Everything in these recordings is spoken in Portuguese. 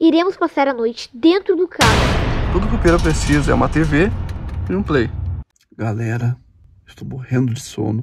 iremos passar a noite dentro do carro. Tudo que o Pera precisa é uma TV e um play. Galera, estou morrendo de sono.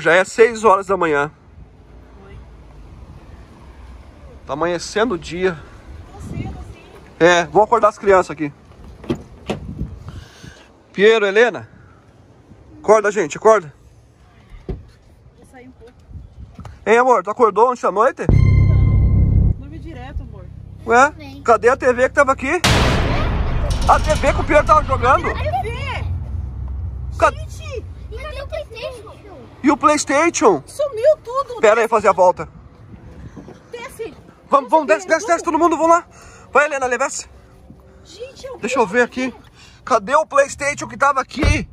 Já é 6 horas da manhã. Tá amanhecendo o dia. É, vou acordar as crianças aqui. Piero, Helena. Acorda, gente, acorda. Vou sair um pouco. Hein, amor, tu acordou ontem à noite? Dormi direto, amor. Ué, cadê a TV que tava aqui? A TV que o Piero tava jogando? TV! Ca- Gente, E cadê o Playstation? E o Playstation? sumiu tudo. Pera aí, fazer a volta. Desce. Vamos, vamos, desce, desce, desce, todo mundo, vamos lá. Vai, Helena, leva essa. Gente, eu Deixa eu ver aqui. Cadê o Playstation que tava aqui?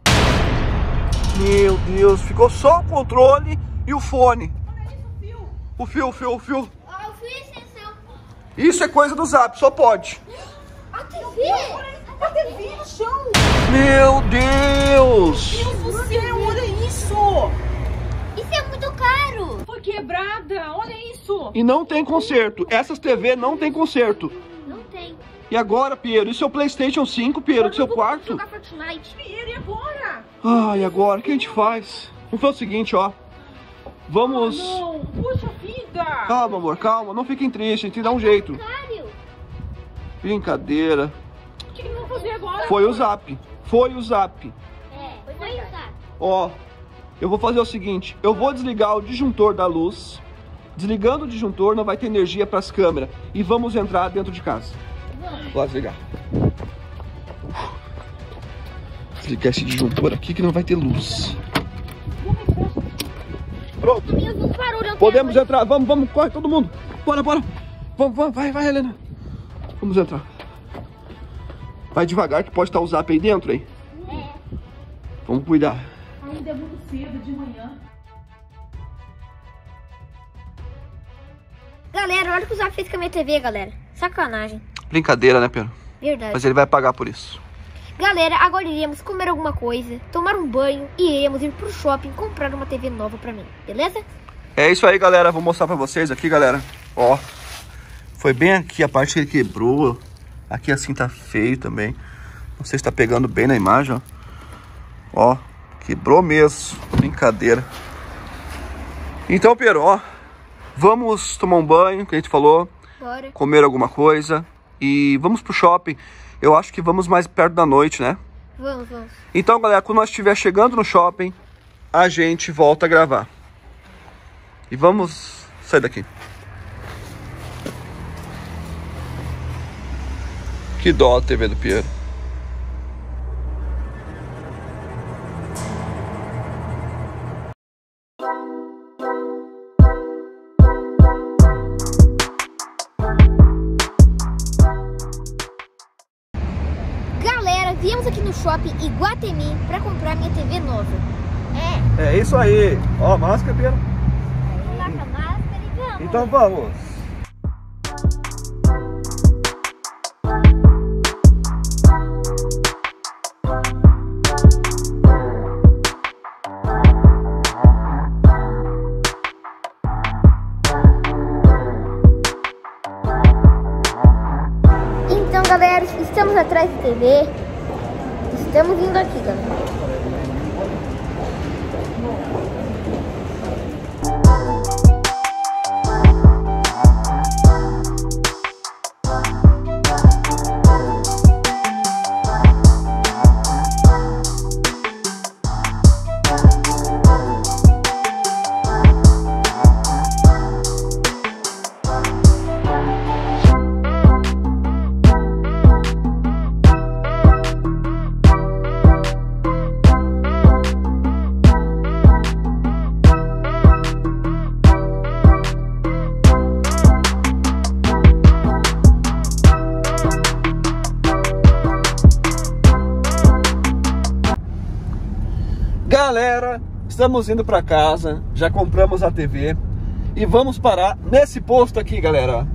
Meu Deus, ficou só o controle e o fone. fio. O fio, o fio, o fio. Ah, essencial. Isso é coisa do Zap, só pode. A TV? A TV no chão. Meu Deus! Deus do céu, olha isso. Isso é muito caro. Foi quebrada, olha isso. E não tem conserto. Essas TV não tem conserto. Não tem. E agora, Piero? Isso é o Playstation 5, Piero, do seu quarto? Jogar Fortnite. Pinheiro, e agora? Ai, agora, o que a gente faz? Vamos fazer o seguinte, ó. Vamos... Não, puxa vida. Calma, amor, calma. Não fiquem tristes, a gente dá um jeito. Sério? Brincadeira. O que que nós vamos fazer agora? Foi o Zap. Foi o Zap. É, foi usar. Ó, eu vou fazer o seguinte. Eu vou desligar o disjuntor da luz. Desligando o disjuntor, não vai ter energia para as câmeras. E vamos entrar dentro de casa. Vou desligar. Desligar esse disjuntor aqui que não vai ter luz. Pronto. Podemos entrar. Vamos, vamos, corre todo mundo. Bora, bora. Vamos, vamos, vai, vai, Helena. Vamos entrar. Vai devagar que pode estar o zap aí dentro, hein? Vamos cuidar. Ainda é muito cedo de manhã. Galera, olha o que o Zap fez com a minha TV, galera. Sacanagem. Brincadeira, né, Pedro? Verdade. Mas ele vai pagar por isso. Galera, agora iremos comer alguma coisa, tomar um banho e iremos ir pro shopping comprar uma TV nova pra mim, beleza? É isso aí, galera. Vou mostrar pra vocês aqui, galera. Ó, foi bem aqui a parte que ele quebrou. Aqui assim tá feio também. Não sei se tá pegando bem na imagem, ó. Ó, quebrou mesmo. Brincadeira. Então, Pedro, ó. Vamos tomar um banho, que a gente falou. Bora. Comer alguma coisa. E vamos pro shopping. Eu acho que vamos mais perto da noite, né? Vamos, vamos. Então, galera, quando nós estiver chegando no shopping, a gente volta a gravar. E vamos sair daqui. Que dó a TV do Piero. Isso aí. Ó, máscara, Piero. vamos lá com a máscara e vamos. Então vamos. Então, galera, estamos atrás da TV. Estamos indo aqui, galera. Estamos indo para casa, já compramos a TV e vamos parar nesse posto aqui, galera.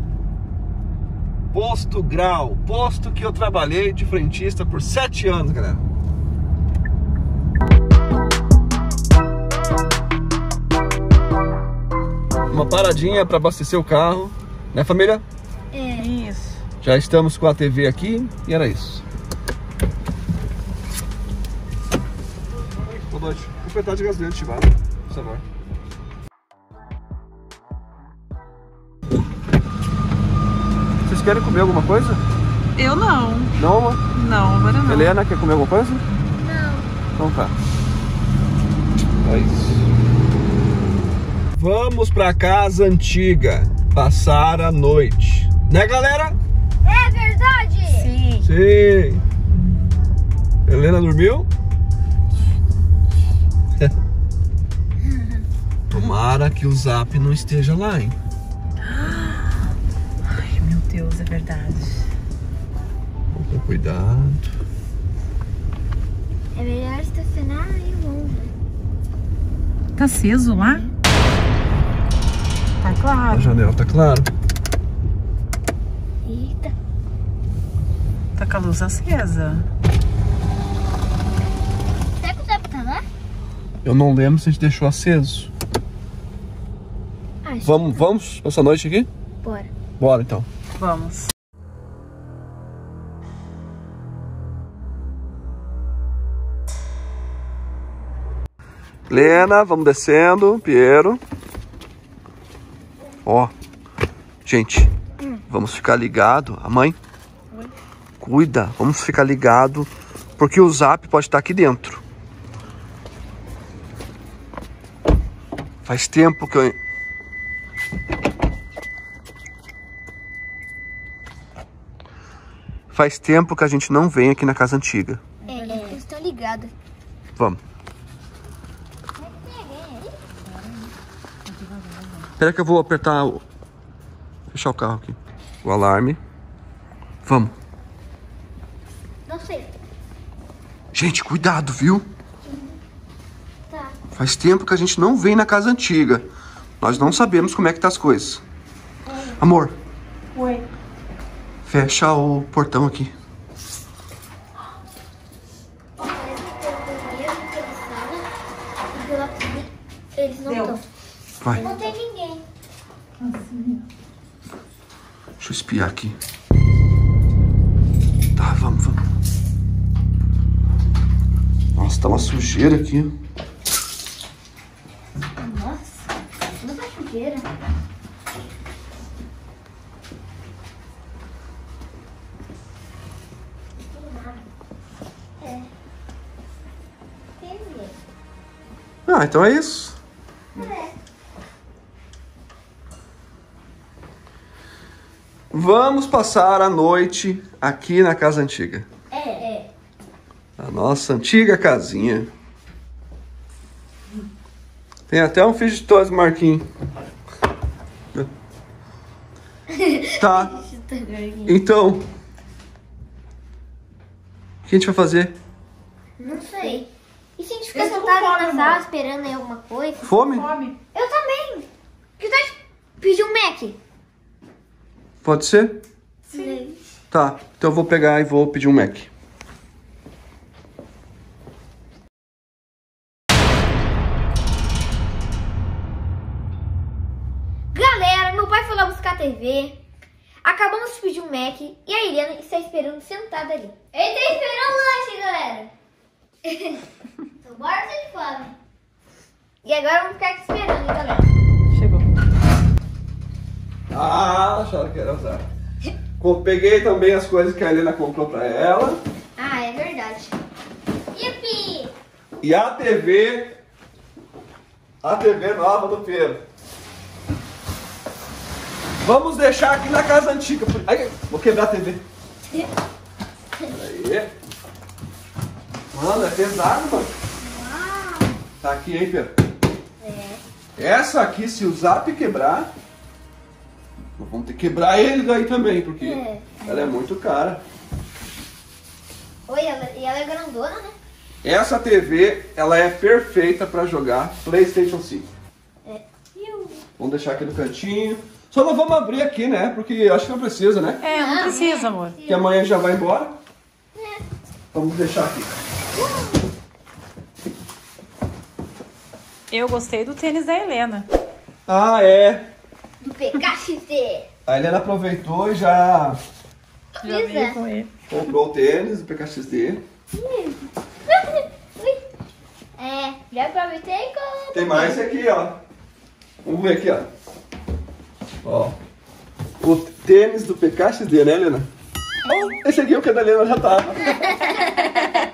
Posto Grau, posto que eu trabalhei de frentista por sete anos, galera. Uma paradinha para abastecer o carro, né família? É. Isso. Já estamos com a TV aqui e era isso. Boa noite. Completar de gasolina ativada, por favor. Vocês querem comer alguma coisa? Eu não. Não, amor? Não, agora não. Helena, quer comer alguma coisa? Não. Então tá. É isso. Vamos pra casa antiga. Passar a noite. Né, galera? É verdade! Sim. Sim. Helena dormiu? Tomara que o zap não esteja lá, hein? Ai, meu Deus, é verdade. Vamos com cuidado. É melhor estacionar aí longe. Tá aceso lá? Tá A claro. janela tá claro. Eita. Tá com a luz acesa. Será que o Zap tá lá? Eu não lembro se a gente deixou aceso. Acho. Vamos, vamos essa noite aqui? Bora. Bora então. Vamos. Lena, vamos descendo. Piero. Ó. Gente, vamos ficar ligado. A mãe? Cuida, vamos ficar ligado. Porque o zap pode estar aqui dentro. Faz tempo que eu. Faz tempo que a gente não vem aqui na casa antiga. É, eles estão ligados. Vamos. Espera que eu vou apertar o... Fechar o carro aqui. O alarme. Vamos. Não sei. Gente, cuidado, viu? Tá. Faz tempo que a gente não vem na casa antiga. Nós não sabemos como é que tá as coisas. Amor, Oi. Fecha o portão aqui. Eles não estão. Vai, Não tem ninguém. deixa eu espiar aqui. Tá, vamos, vamos. Nossa, tá uma sujeira aqui. Nossa, muita sujeira. É. Tem ninguém. Ah, então é isso. É. Vamos passar a noite aqui na casa antiga. É, é. A nossa antiga casinha. Tem até um fiz de todos, Marquinhos. Tá, então. O que a gente vai fazer? Com sentado fome, na sala amor. esperando aí alguma coisa? Fome? Come. Eu também. Que tal pedir um Mac? Pode ser? Sim. Tá, então eu vou pegar e vou pedir um Mac. Galera, meu pai foi lá buscar a TV. Acabamos de pedir um Mac e a Helena está esperando sentada ali. Ele tá esperando o lanche, galera. então bora ser de fome. E agora vamos ficar aqui esperando, hein, galera. Chegou. Ah, acharam que era usar. Peguei também as coisas que a Helena comprou pra ela. Ah, é verdade. Yippee! E a TV. A TV nova do Pedro. Vamos deixar aqui na casa antiga. Ai, vou quebrar a TV. Aí. Mano, é pesado, mano. Tá aqui, hein, Pedro? É. Essa aqui, se o zap quebrar, nós vamos ter que quebrar ele daí também, porque É. ela é muito cara. Oi, ela, e ela é grandona, né? Essa TV, ela é perfeita para jogar PlayStation 5. É. Vamos deixar aqui no cantinho. Só não vamos abrir aqui, né? Porque acho que não precisa, né? É, não precisa, amor. Que amanhã já vai embora. É. Vamos deixar aqui. Eu gostei do tênis da Helena. Ah, é. Do PKXD. A Helena aproveitou e já Já veio é. com ele. comprou o tênis do PKXD. É, já aproveitei e comprei. Tem mais aqui, ó. Vamos ver aqui, ó. Ó. O tênis do PKXD, né, Helena? Esse aqui é o que a da Helena já tava.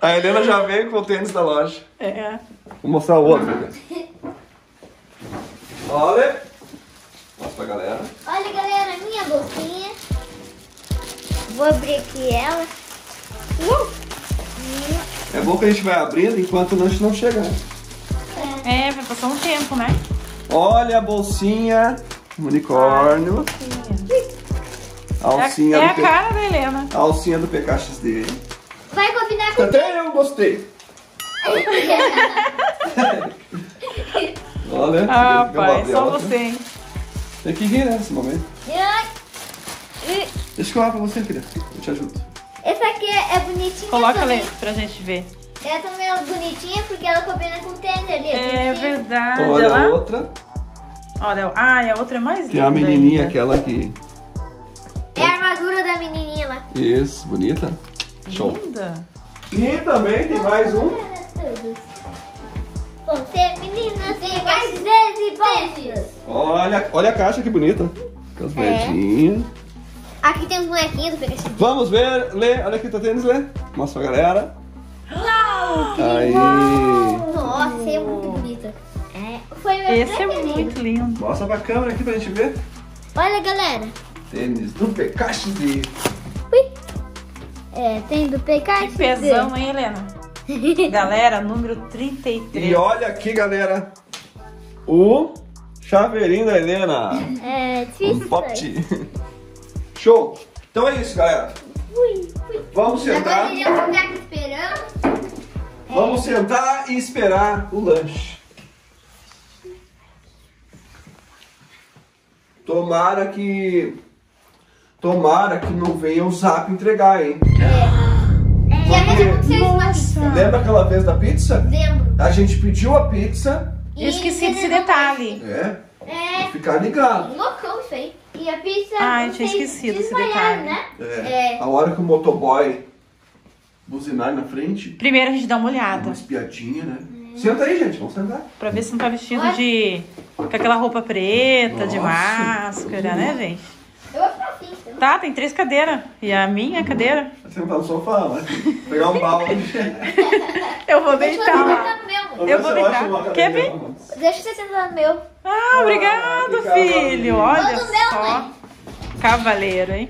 A Helena já veio com o tênis da loja. É. Vou mostrar o outro. Olha. Mostra pra galera. Olha, galera, minha bolsinha. Vou abrir aqui ela. Uh! É bom que a gente vai abrindo enquanto o lanche não chegar. É, vai passar um tempo, né? Olha a bolsinha. Unicórnio. A É, alcinha, é do a P- cara da Helena. a alcinha do PKXD. Vai combinar com Até eu gostei. Olha. Ah, eu vou pai, só outra. você, hein? Tem que rir, né, nesse momento. Deixa eu falar pra você, filha. Eu te ajudo. Essa aqui é é bonitinha Coloca também. ali pra gente ver. Ela também é bonitinha porque ela combina com o tênis ali. É bonitinha. verdade. Olha a Olha lá. outra. Olha, ah, e a outra é mais linda. Que é a menininha, ainda. aquela que... É a armadura da menininha lá. Isso, bonita. Show. Linda. E também tem mais um. Ser meninas e mais. Olha, olha a caixa que bonita. Com as É. Aqui tem os bonequinhos do PKX. Vamos ver, Lê. Olha aqui, tá tênis, Lê. Mostra pra galera. Aí. Nossa, é muito bonita. É, foi meu Esse é muito lindo. Mostra pra câmera aqui pra gente ver. Olha, galera. Tênis do PKXD. Ui. É, tem do PKX. Que pesão, hein, Helena? Galera, número 33. E olha aqui, galera. O chaveirinho da Helena. É, difícil. Um pop Show. Então é isso, galera. Ui, ui. Vamos sentar. esperando. Vamos sentar e esperar o lanche. Tomara que. Tomara que não venha o zap entregar, hein? É, Porque- aconteceu isso uma pizza. Lembra aquela vez da pizza? Lembro. A gente pediu a pizza. Eu esqueci desse detalhe. É, É, ficar ligado. loucão isso aí. E a pizza. Ai, tinha vocês esquecido esse detalhe. né? É, A hora que o motoboy buzinar na frente, Primeiro a gente dá uma uma olhada. espiadinha, né? Senta aí, gente, vamos sentar. Pra ver se não tá vestido Olha. de. com aquela roupa preta, de Nossa. máscara, né, gente? Eu vou ficar. Tá, tem três cadeiras. E a minha cadeira? Vai sentar no sofá, vai. Pegar um balde. Eu vou deitar eu lá. meu. Eu vou Você deitar. Quer vamos. Deixa você sentar no meu. Ah, obrigado, cavaleiro. filho. Olha meu, só. mãe. Cavaleiro, hein?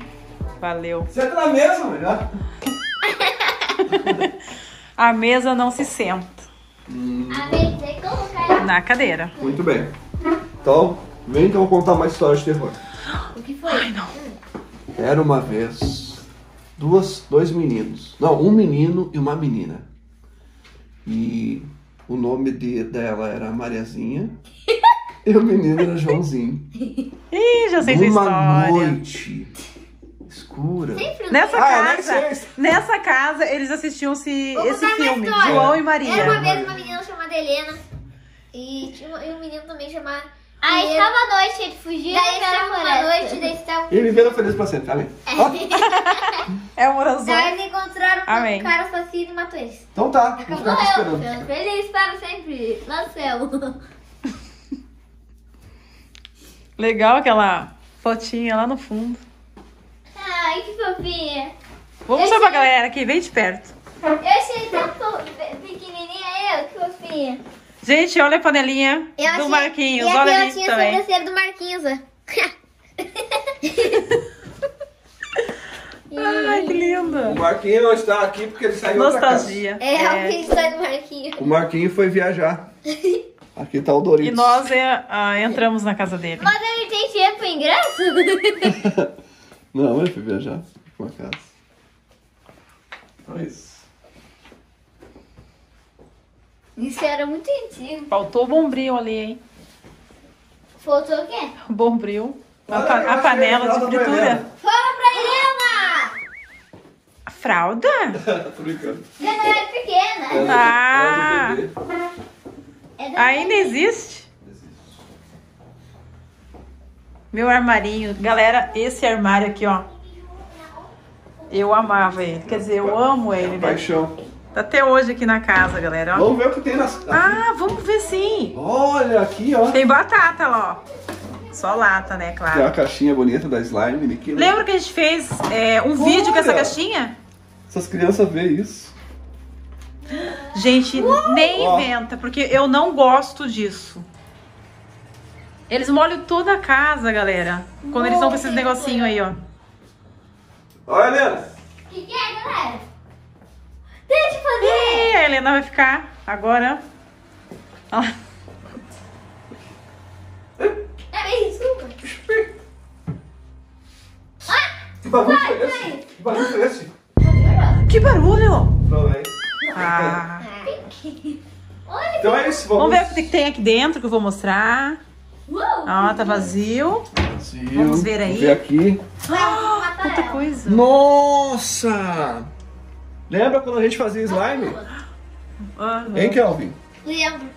Valeu. Senta na mesa, melhor. A mesa não se senta A ela. na cadeira. Muito bem. Então, vem que eu vou contar uma história de terror. O que foi? Ai, não. Era uma vez duas, dois meninos. Não, um menino e uma menina. E o nome de, dela era Mariazinha e o menino era Joãozinho. Ih, já sei essa Uma história. noite escura. Sempre Nessa Ah, casa, sei. nessa casa, eles assistiam -se Vou esse filme. João e Maria. Era uma vez uma menina chamada Helena. E tinha e um menino também chamado. Aí Pedro. estava a noite, ele fugiu Daí e era estava uma floresta. E viveram felizes pra sempre, amém? É o moranzão. Daí eles encontraram Amém. um cara assassino e matou eles. então tá, Morreu. esperando. Feliz para sempre, no céu. Legal aquela fotinha lá no fundo. Ai, que fofinha. Vou mostrar pra galera aqui, bem de perto. Eu achei tão fo- pequenininha eu, que fofinha. Gente, olha a panelinha Eu do achei- Marquinhos. E aqui Olha eu ali tinha também. a sobrancelha do Marquinhos, ó. Ai, que O linda. Marquinho não está aqui porque ele saiu outra casa. Nostalgia. É, é. o história do Marquinhos. O Marquinho foi viajar. Aqui tá o Doritos. E nós é, ah, entramos na casa dele. Mas ele tem dinheiro pro ingresso? Não, ele foi viajar com a casa. É isso. Isso era muito antigo. Faltou o bombril ali, hein? Faltou o quê? O bombril. A, pa- panela de fritura. Fala pra Helena! A fralda? Tô brincando. Helena é pequena. Ah. É bebê. É da Ainda existe? Meu armarinho. Galera, esse armário aqui, ó. Eu amava ele. Quer dizer, eu amo ele, né? Paixão. Tá até hoje aqui na casa, galera. ó. Vamos ver o que tem nas... Ah, vamos ver sim. Olha aqui, ó. Tem batata lá, ó. Só lata, né, Tem claro. uma caixinha bonita da slime né? Lembra que a gente fez é, um vídeo com essa Olha. caixinha? Essas crianças veem isso. Gente, nem Ó. inventa, porque eu não gosto disso. Eles molham toda a casa, galera. Quando eles estão com esses negocinhos aí, ó. Olha, Helena. O que, que é, galera? Deixa eu fazer. E a Helena vai ficar agora. ó. É, desculpa. Que barulho foi esse? Que barulho foi esse? Que barulho! Não, é. Ah. Olha. Então é isso. Vamos ver o que tem aqui dentro que eu vou mostrar. Uou. Ó, tá vazio. Sim, Vamos ver aí. Vamos ver aqui. Vai, Quanta coisa. Nossa! Lembra quando a gente fazia slime? Aham. Hein, Kelvin? Lembro.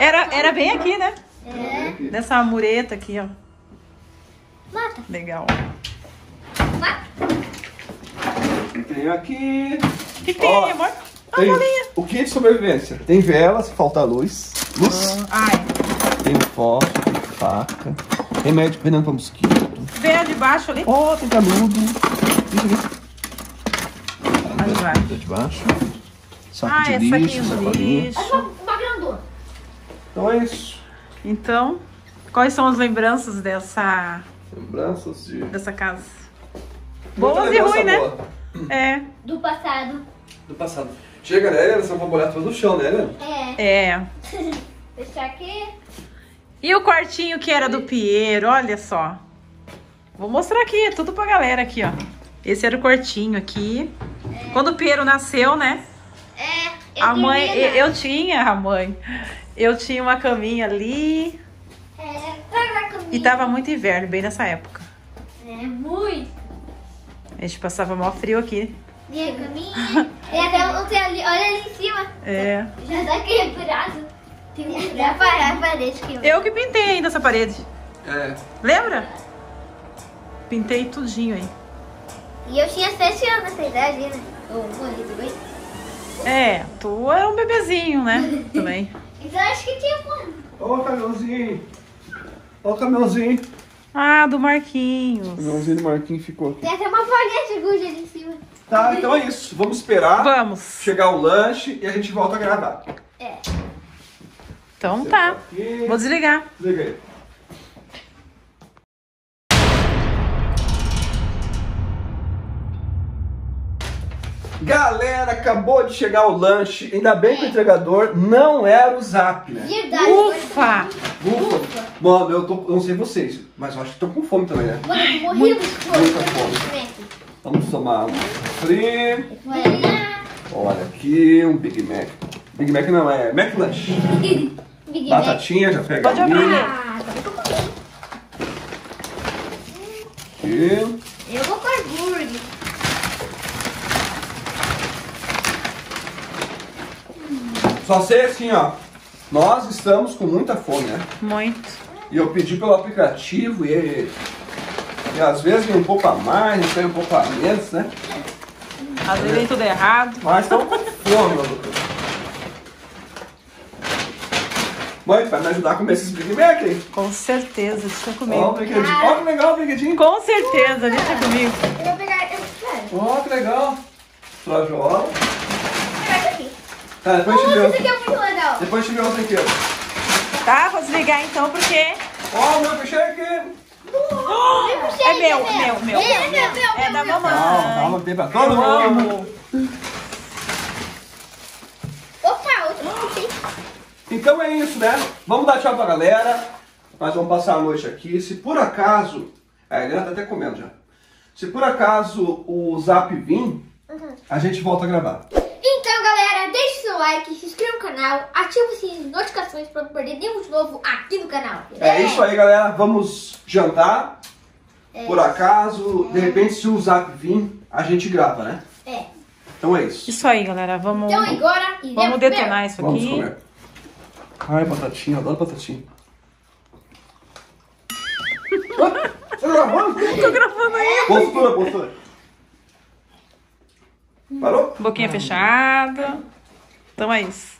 Era, era bem aqui, né? É. Dessa mureta aqui, ó. Mata. Legal. Mata. Tem aqui. O que, que tem Ó, aí, amor? Ah, Tem bolinha. o kit de sobrevivência. Tem vela, se faltar luz. Luz. Ai, Tem fósforo, tem faca. Remédio veneno pra mosquito. vem a de baixo ali. Ó, tem canudo. Isso aqui. Aí vai. De baixo. Saco Ah, de é lixo, saquinho do sacolinha. lixo. Uma, uma grandona. Então é isso. Então, quais são as lembranças dessa, Lembranças de. dessa casa? Muita Boas e ruins, né? boa É, Do passado. Do passado. Chega, né, Helena? Você vai molhar todo o chão, né, Helena? É. é. Deixar aqui. E o quartinho que era do Piero, olha só. Vou mostrar aqui, é tudo pra galera aqui, ó. Esse era o quartinho aqui. Quando o Piero nasceu, né? É. Eu A mãe, eu, eu tinha, a mãe. Eu tinha uma caminha ali É. E tava muito inverno, bem nessa época. É, muito. A gente passava mó frio aqui. Minha caminha. Tem até um tem ali. Olha ali em cima. É. Já tá quebrado. Tem um já parar a parede que Eu que pintei ainda essa parede. É. Lembra? Pintei tudinho aí. E eu tinha 7 anos nessa idade, né? Ou morri depois. É, tu era um bebezinho, né? Também. Então acho que tinha um Ó o caminhãozinho. Ó o caminhãozinho. Ah, do O Marquinhos. caminhãozinho do Marquinhos ficou aqui. Tem até uma de gude ali em cima. Tá, então é isso. Vamos esperar Vamos. chegar o lanche e a gente volta a gravar. É. Então tá. Aqui. Vou desligar. Liga aí. Galera, acabou de chegar o lanche. Ainda bem que o entregador não era o Zap, né? Verdade. Ufa! Ufa. Mano, eu tô, eu não sei vocês, mas eu acho que tô com fome também, né? Mano, eu morri muito fome. muita fome. Vamos tomar um refri. Olha. Aqui, um Big Mac. Big Mac não, é McLanche. Big Mac. Batatinha, já pega Pode abrir. Ah, tá. Aqui. Eu vou com hambúrguer. Só sei assim, ó. Nós estamos com muita fome, né? Muito. E eu pedi pelo aplicativo e, e às vezes vem um pouco a mais, vem um pouco a menos, né? Às vezes vem tudo errado. Mas estamos com fome, meu doutor. Mãe, tu vai me ajudar a comer esses Big Mac aí? Com certeza, deixa Ó, o comigo. brinquedinho. Ó, que legal o brinquedinho. Com certeza, deixa comigo. Eu vou pegar. Sério. Ó, que legal. Flajola. Vou pegar isso aqui. Tá, depois a gente Nossa, vê. aqui é muito legal. Depois a gente vê o brinquedo. Tá, vou desligar então porque Ó, o meu peixe aqui. é meu, meu, meu. É, meu, meu, É da meu, meu. Calma, mamãe. calma, tem pra todo mundo. Opa, outro puxei. Então é isso, né? Vamos dar tchau pra galera. Nós vamos passar a noite aqui. Se por acaso. A Helena tá até comendo já. Se por acaso o zap vir, a gente volta a gravar. Então, galera, deixe seu seu like, se inscreva no canal, ative o sininho de notificações para não perder nenhum de novo aqui no canal. É isso aí, galera. Vamos jantar. Por acaso, de repente, se o zap vir, a gente grava, né? É. Então é isso. Isso aí, galera. Vamos, Então agora vamos comer. detonar isso Vamos aqui. comer. Ai, batatinha, adoro batatinha. Ah, tá gravando? Tô gravando aí. Postura, postura. Parou? Boquinha fechada. Então é isso.